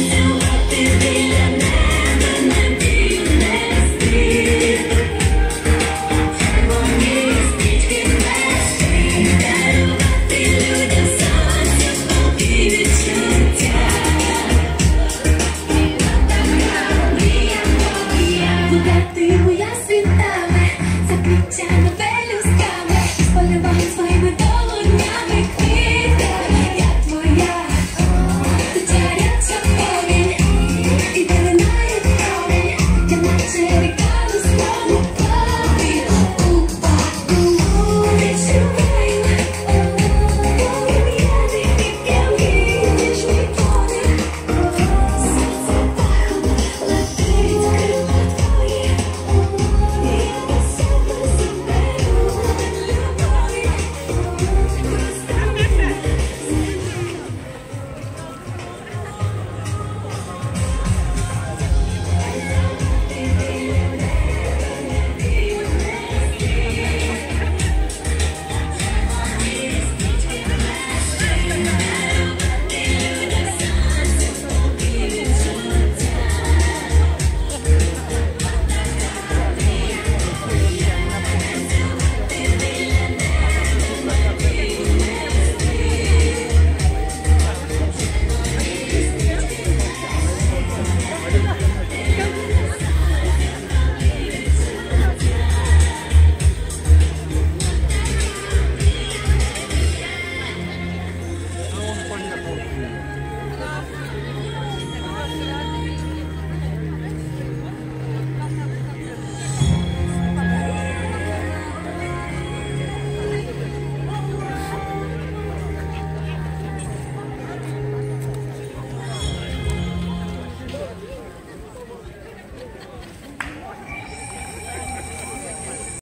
You.